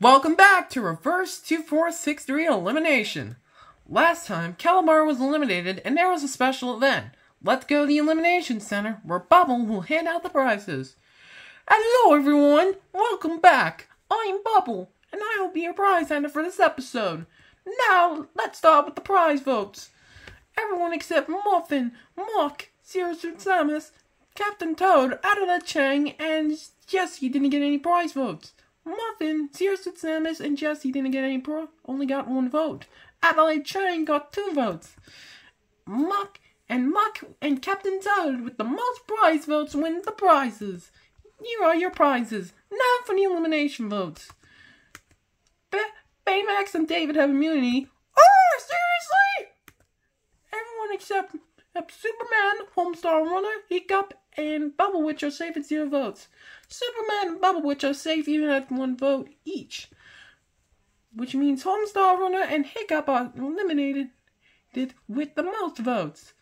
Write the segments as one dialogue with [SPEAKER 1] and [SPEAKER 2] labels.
[SPEAKER 1] Welcome back to Reverse 2463 Elimination. Last time, Calamar was eliminated and there was a special event. Let's go to the Elimination Center where Bubble will hand out the prizes. Hello everyone, welcome back. I'm Bubble and I will be your prize hunter for this episode. Now, let's start with the prize votes. Everyone except Muffin, Muck, Sirius Samus, Captain Toad, Adela Chang, and Jesse didn't get any prize votes. Muffin, Sirius Samus, and Jesse didn't get any pro only got one vote. Adelaide Chang got two votes. Muck and Muck and Captain Toad with the most prize votes win the prizes. Here are your prizes. Now for the elimination votes. Ba- Baymax and David have immunity. Oh, seriously? Everyone except, Superman, Homestar Runner, Hiccup, and Bubble Witch are safe at zero votes. Superman and Bubble Witch are safe even at one vote each. Which means Homestar Runner and Hiccup are eliminated with the most votes.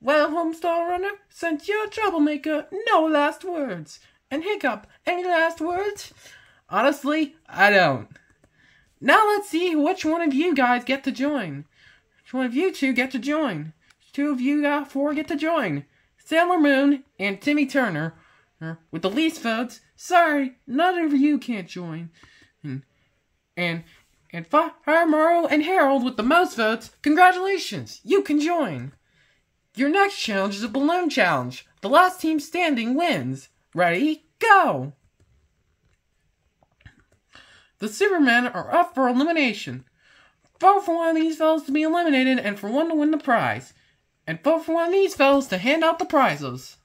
[SPEAKER 1] Well, Homestar Runner, since you're a troublemaker, no last words. And Hiccup, any last words? Honestly, I don't. Now let's see which one of you guys get to join. Which one of you two get to join? Two of you got four get to join. Sailor Moon and Timmy Turner uh, with the least votes. Sorry, none of you can't join. And and and Fire Morrow and Harold with the most votes. Congratulations, you can join. Your next challenge is a balloon challenge. The last team standing wins. Ready? Go! The Supermen are up for elimination. Vote for one of these fellows to be eliminated and for one to win the prize. And vote for one of these fellows to hand out the prizes.